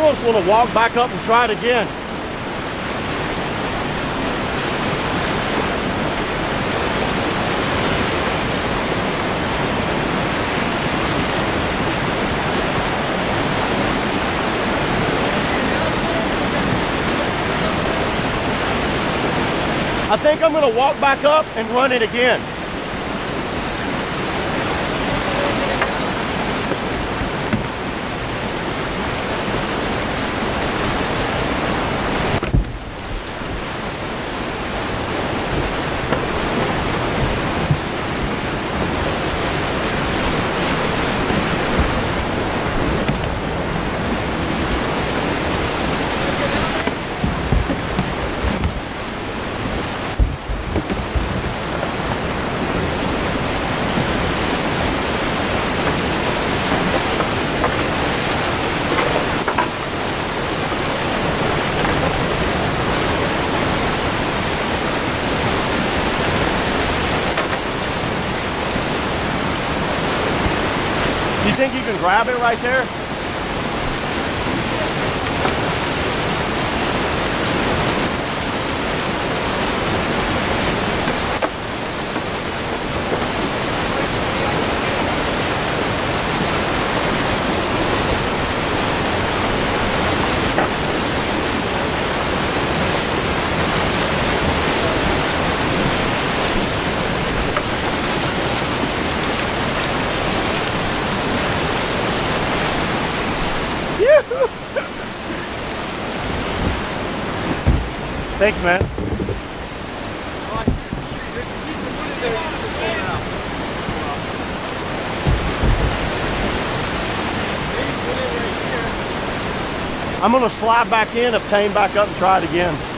just want to walk back up and try it again. I think I'm gonna walk back up and run it again. You think you can grab it right there? Thanks, man. I'm gonna slide back in, obtain back up, and try it again.